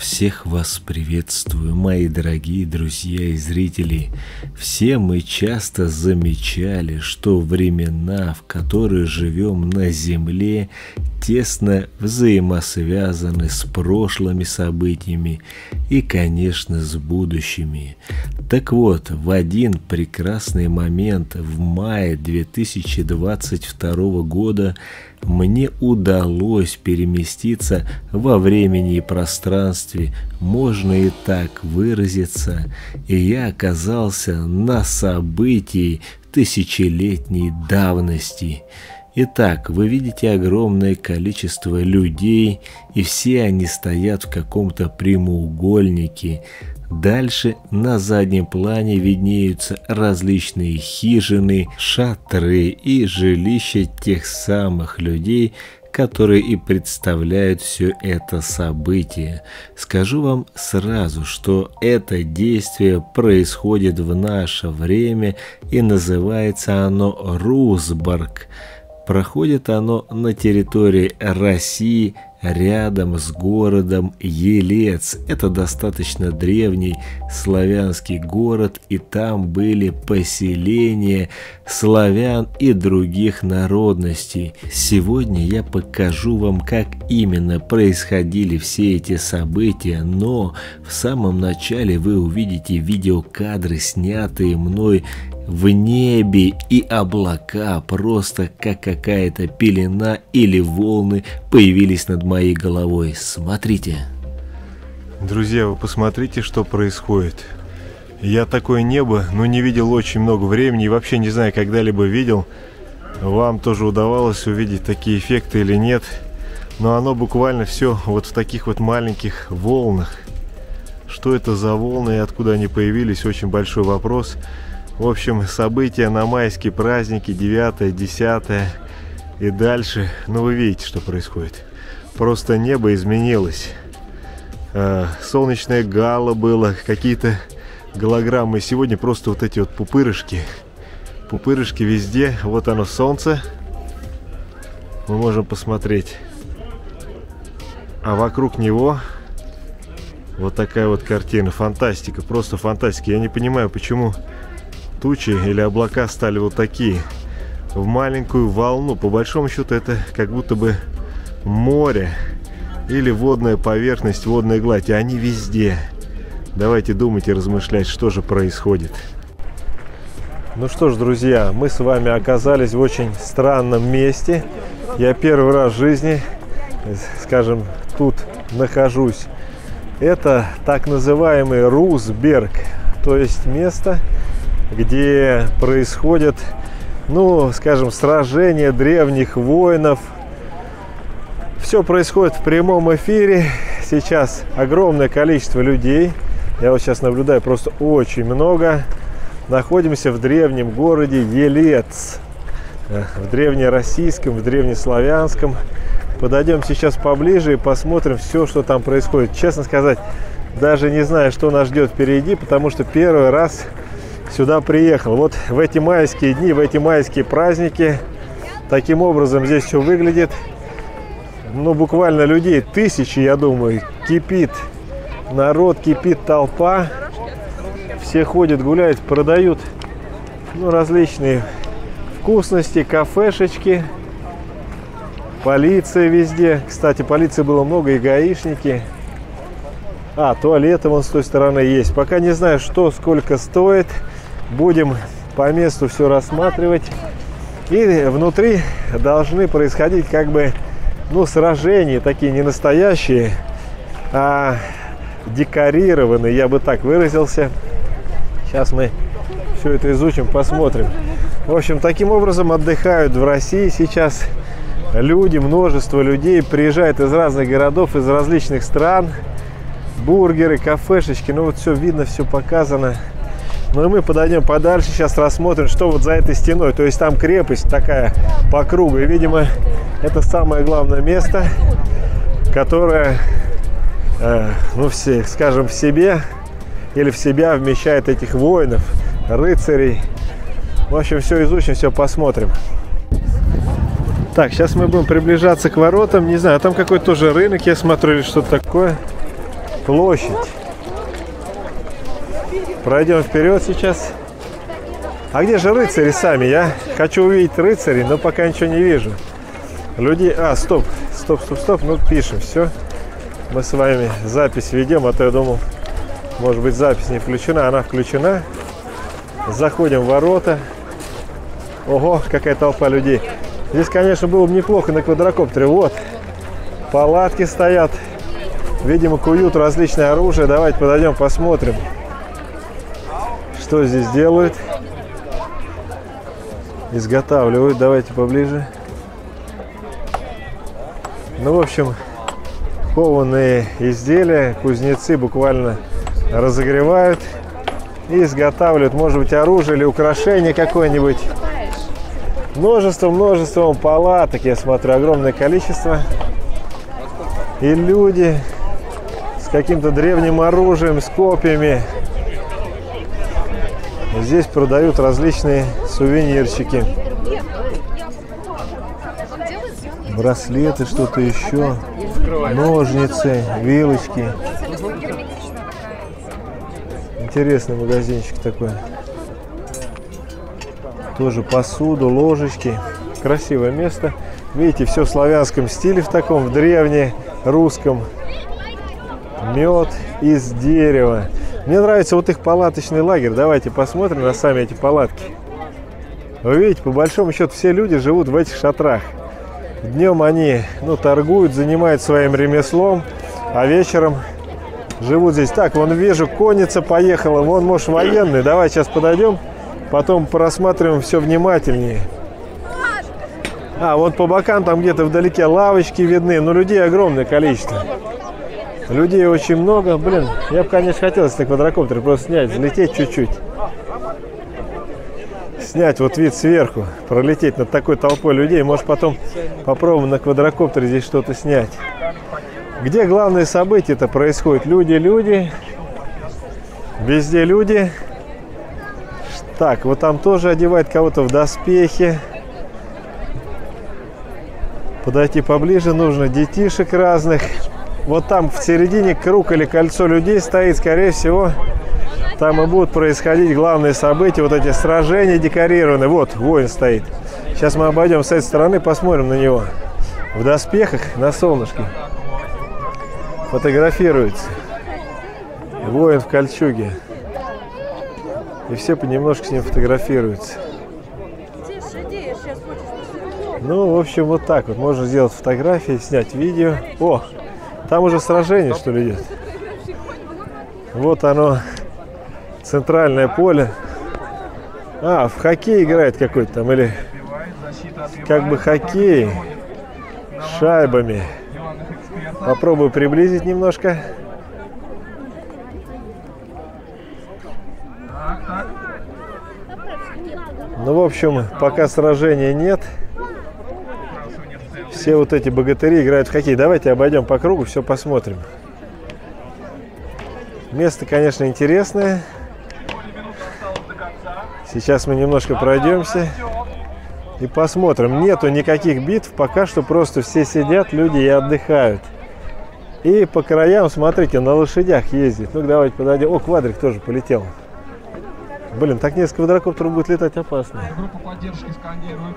Всех вас приветствую, мои дорогие друзья и зрители. Все мы часто замечали, что времена, в которые живем на Земле, тесно взаимосвязаны с прошлыми событиями и, конечно, с будущими. Так вот, в один прекрасный момент в мае 2022 года мне удалось переместиться во времени и пространстве, можно и так выразиться, и я оказался на событии тысячелетней давности – Итак, вы видите огромное количество людей, и все они стоят в каком-то прямоугольнике. Дальше на заднем плане виднеются различные хижины, шатры и жилища тех самых людей, которые и представляют все это событие. Скажу вам сразу, что это действие происходит в наше время и называется оно Русборг – Проходит оно на территории России рядом с городом Елец. Это достаточно древний славянский город, и там были поселения славян и других народностей. Сегодня я покажу вам, как именно происходили все эти события, но в самом начале вы увидите видеокадры, снятые мной в небе и облака, просто как какая-то пелена или волны появились над моей головой. Смотрите. Друзья, вы посмотрите, что происходит. Я такое небо, но не видел очень много времени и вообще не знаю, когда-либо видел. Вам тоже удавалось увидеть такие эффекты или нет. Но оно буквально все вот в таких вот маленьких волнах. Что это за волны и откуда они появились, очень большой вопрос. В общем, события на майские праздники, 9, 10 и дальше. Ну, вы видите, что происходит. Просто небо изменилось. Э, солнечное гало было, какие-то голограммы. Сегодня просто вот эти вот пупырышки. Пупырышки везде. Вот оно солнце. Мы можем посмотреть. А вокруг него вот такая вот картина. Фантастика, просто фантастика. Я не понимаю, почему тучи или облака стали вот такие в маленькую волну. По большому счету это как будто бы море или водная поверхность, водная гладь. И они везде. Давайте думать и размышлять, что же происходит. Ну что ж, друзья, мы с вами оказались в очень странном месте. Я первый раз в жизни, скажем, тут нахожусь. Это так называемый Русберг, то есть место, где происходят, ну, скажем, сражения древних воинов. Все происходит в прямом эфире. Сейчас огромное количество людей. Я вот сейчас наблюдаю просто очень много. Находимся в древнем городе Елец. Э, в древнероссийском, в древнеславянском. Подойдем сейчас поближе и посмотрим все, что там происходит. Честно сказать, даже не знаю, что нас ждет впереди, потому что первый раз сюда приехал. Вот в эти майские дни, в эти майские праздники, таким образом здесь все выглядит. Ну, буквально людей тысячи, я думаю, кипит народ, кипит толпа. Все ходят, гуляют, продают ну, различные вкусности, кафешечки. Полиция везде. Кстати, полиции было много и гаишники. А, туалеты вон с той стороны есть. Пока не знаю, что, сколько стоит. Будем по месту все рассматривать. И внутри должны происходить как бы, ну, сражения такие не настоящие, а декорированные, я бы так выразился. Сейчас мы все это изучим, посмотрим. В общем, таким образом отдыхают в России сейчас люди, множество людей приезжают из разных городов, из различных стран. Бургеры, кафешечки, ну вот все видно, все показано. Ну и мы подойдем подальше, сейчас рассмотрим, что вот за этой стеной. То есть там крепость такая по кругу. И, видимо, это самое главное место, которое, э, ну, все, скажем, в себе или в себя вмещает этих воинов, рыцарей. В общем, все изучим, все посмотрим. Так, сейчас мы будем приближаться к воротам. Не знаю, там какой-то тоже рынок, я смотрю, или что-то такое. площадь. Пройдем вперед сейчас. А где же рыцари сами? Я хочу увидеть рыцарей, но пока ничего не вижу. Людей... А, стоп, стоп, стоп, стоп. Ну, пишем, все. Мы с вами запись ведем, а то я думал, может быть, запись не включена. Она включена. Заходим в ворота. Ого, какая толпа людей. Здесь, конечно, было бы неплохо на квадрокоптере. Вот, палатки стоят. Видимо, куют различное оружие. Давайте подойдем, посмотрим, что здесь делают. Изготавливают. Давайте поближе. Ну, в общем, кованые изделия кузнецы буквально разогревают и изготавливают, может быть, оружие или украшение какое-нибудь. Множество, множество палаток, я смотрю, огромное количество. И люди с каким-то древним оружием, с копьями. Здесь продают различные сувенирчики. Браслеты, что-то еще. Ножницы, вилочки. Интересный магазинчик такой. Тоже посуду, ложечки. Красивое место. Видите, все в славянском стиле в таком, в древнерусском. Мед из дерева. Мне нравится вот их палаточный лагерь. Давайте посмотрим на сами эти палатки. Вы видите, по большому счету все люди живут в этих шатрах. Днем они ну, торгуют, занимаются своим ремеслом, а вечером живут здесь. Так, вон вижу, конница поехала, вон, может, военный. Давай сейчас подойдем, потом просматриваем все внимательнее. А, вот по бокам там где-то вдалеке лавочки видны, но людей огромное количество. Людей очень много. Блин, я бы, конечно, хотел на квадрокоптер просто снять, взлететь чуть-чуть. Снять вот вид сверху, пролететь над такой толпой людей. Может, потом попробуем на квадрокоптере здесь что-то снять. Где главные события-то происходят? Люди, люди. Везде люди. Так, вот там тоже одевают кого-то в доспехи. Подойти поближе нужно. Детишек разных. Вот там в середине круг или кольцо людей стоит, скорее всего, там и будут происходить главные события, вот эти сражения декорированные. Вот, воин стоит. Сейчас мы обойдем с этой стороны, посмотрим на него. В доспехах, на солнышке. Фотографируется. Воин в кольчуге. И все понемножку с ним фотографируются. Ну, в общем, вот так вот. Можно сделать фотографии, снять видео. О, там уже сражение, что ли, идет. Вот оно, центральное поле. А, в хоккей играет какой-то там, или как бы хоккей шайбами. Попробую приблизить немножко. Ну, в общем, пока сражения нет. Все вот эти богатыри играют в хоккей. Давайте обойдем по кругу, все посмотрим. Место, конечно, интересное. Сейчас мы немножко пройдемся и посмотрим. Нету никаких битв, пока что просто все сидят, люди и отдыхают. И по краям, смотрите, на лошадях ездит. Ну, давайте подойдем. О, квадрик тоже полетел. Блин, так несколько квадрокоптеров будет летать опасно. Группа поддержки сканирует.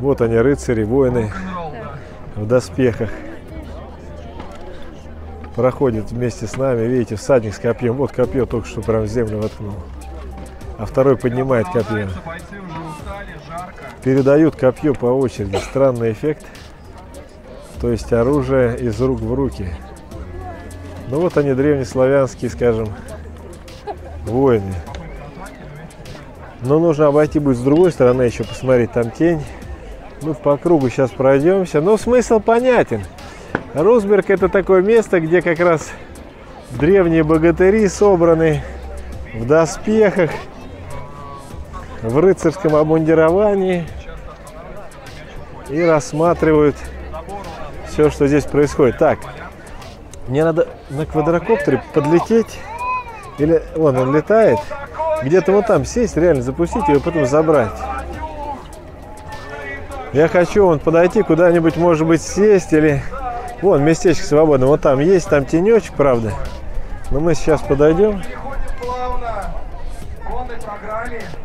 Вот они, рыцари, воины в доспехах. Проходит вместе с нами, видите, всадник с копьем. Вот копье только что прям в землю воткнул. А второй поднимает копье. Передают копье по очереди. Странный эффект. То есть оружие из рук в руки. Ну вот они, древнеславянские, скажем, воины. Но нужно обойти будет с другой стороны еще посмотреть. Там тень. Мы по кругу сейчас пройдемся. Но смысл понятен. Росберг это такое место, где как раз древние богатыри собраны в доспехах, в рыцарском обмундировании и рассматривают все, что здесь происходит. Так, мне надо на квадрокоптере подлететь. Или вон он летает. Где-то вот там сесть, реально запустить и потом забрать. Я хочу вон подойти куда-нибудь, может быть, сесть или, Вон, местечко свободно. Вот там есть, там тенечек, правда. Но мы сейчас подойдем.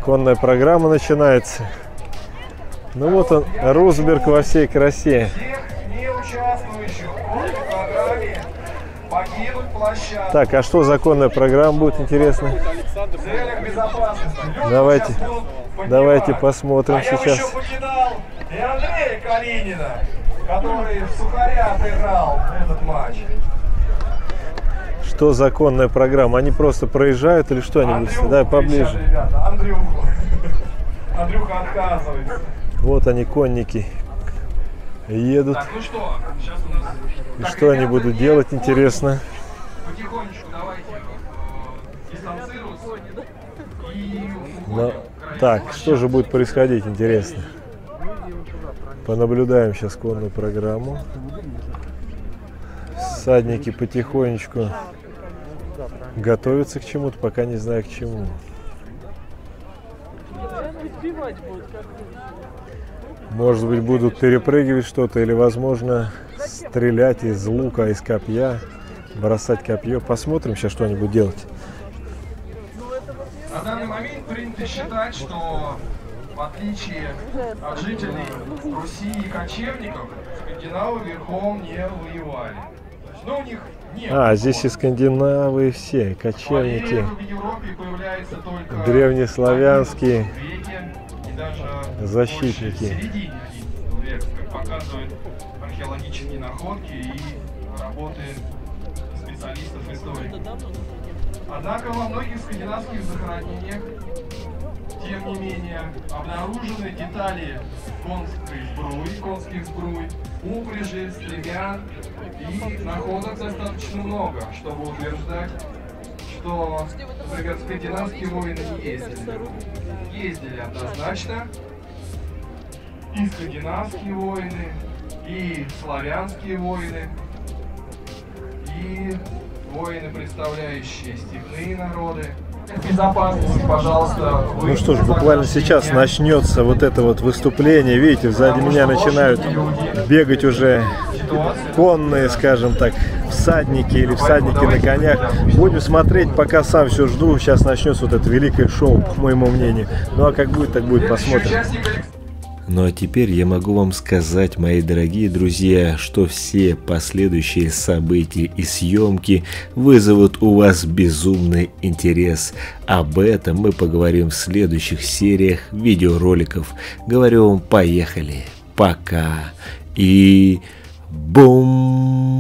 Конная программа начинается. Ну вот он, Рузберг во всей красе. Так, а что законная программа будет интересно? Давайте, давайте посмотрим а сейчас. и Андрея Калинина, который в Сухаря отыграл этот матч. Что законная программа? Они просто проезжают или что они будут? Дай поближе. Ребята, Андрюху. Андрюха отказывается. Вот они, конники, едут. Так, ну что, нас... И так, что они будут делать, интересно? Потихонечку давайте э, дистанцироваться и Но, Так, что же будет происходить, интересно? Понаблюдаем сейчас конную программу. Садники потихонечку готовятся к чему-то, пока не знаю к чему. Может быть, будут перепрыгивать что-то или, возможно, стрелять из лука, из копья, бросать копье. Посмотрим сейчас, что они будут делать. Принято считать, что в отличие от жителей Руси и кочевников, скандинавы верхом не воевали. Но у них а, здесь и скандинавы все, кочевники, древнеславянские защитники. показывают археологические находки и работы специалистов истории. Однако во многих скандинавских захоронениях, тем не менее, обнаружены детали конской сбруи, конских сбруй, упряжи, стремян и находок достаточно много, чтобы утверждать, что, например, скандинавские воины не ездили. Ездили однозначно, и скандинавские воины, и славянские воины, и воины, представляющие степные народы. Ну что ж, буквально сейчас начнется вот это вот выступление. Видите, сзади меня начинают бегать уже конные, скажем так, всадники или всадники на конях. Будем смотреть, пока сам все жду. Сейчас начнется вот это великое шоу, по моему мнению. Ну а как будет, так будет, посмотрим. Ну а теперь я могу вам сказать, мои дорогие друзья, что все последующие события и съемки вызовут у вас безумный интерес. Об этом мы поговорим в следующих сериях видеороликов. Говорю вам, поехали, пока и бум!